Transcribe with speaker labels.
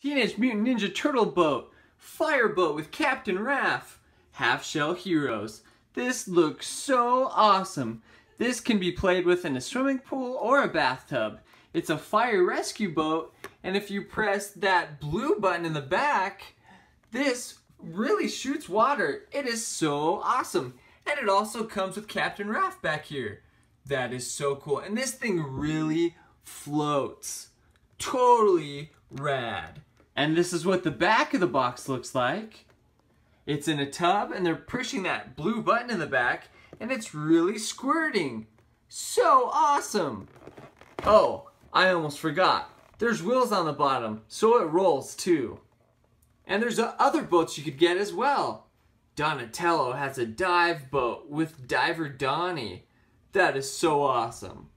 Speaker 1: Teenage Mutant Ninja Turtle boat, Fire Boat with Captain Raph, Half Shell Heroes. This looks so awesome. This can be played with in a swimming pool or a bathtub. It's a fire rescue boat, and if you press that blue button in the back, this really shoots water. It is so awesome. And it also comes with Captain Raph back here. That is so cool. And this thing really floats. Totally rad. And this is what the back of the box looks like. It's in a tub and they're pushing that blue button in the back and it's really squirting. So awesome. Oh, I almost forgot. There's wheels on the bottom, so it rolls too. And there's other boats you could get as well. Donatello has a dive boat with Diver Donnie. That is so awesome.